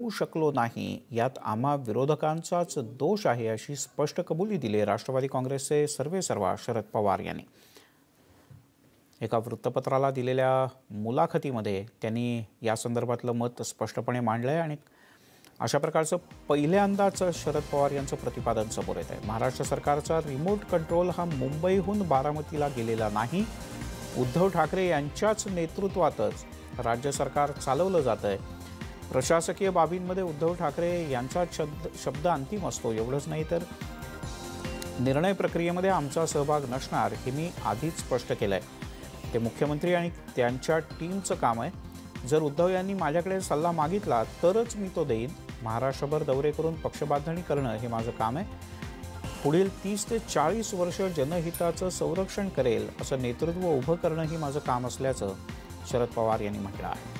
होऊ शकलो नाही. यात आम्हा विरोधकांचाच दोष आहे अशी स्पष्ट कबुली दिली राष्ट्रवादी काँग्रेसचे सर्वे सर्वा शरद पवार यांनी. एका वृत्तपत्राला दिलेल्या मुलाखतीमध्ये त्यांनी या संदर्भातलं मत स्पष्टपणे मांडलं आहे आणि अशा प्रकारचं पहिल्यांदाच शरद पवार यांचं प्रतिपादन समोर येत आहे महाराष्ट्र सरकारचा रिमोट कंट्रोल हा मुंबईहून बारामतीला गेलेला नाही. उद्धव ठाकरे यांच्याच नेतृत्वातच राज्य सरकार चालवलं जात आहे प्रशासकीय बाबींमध्ये उद्धव ठाकरे यांचा शब्द शब्द अंतिम असतो. एवढंच नाही तर निर्णय प्रक्रियेमध्ये आमचा सहभाग नसणार हे मी आधीच स्पष्ट केलं आहे ते मुख्यमंत्री आणि त्यांच्या टीमचं काम आहे. जर उद्धव यांनी माझ्याकडे सल्ला मागितला तरच मी तो देईन. महाराष्ट्रभर दौरे करून पक्षबांधणी करणं हे माझं काम आहे. पुढील तीस ते चाळीस वर्ष जनहिताचं संरक्षण करेल असं नेतृत्व उभं करणं ही माझं काम असल्याचं शरद पवार यांनी म्हटलं आहे.